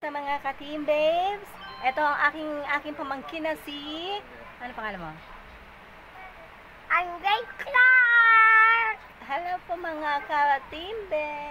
Sa mga ka-team babes, ito ang aking aking pamangkin na si ano pangalan mo? I'm Ray Clark! Hello po mga ka-team babes.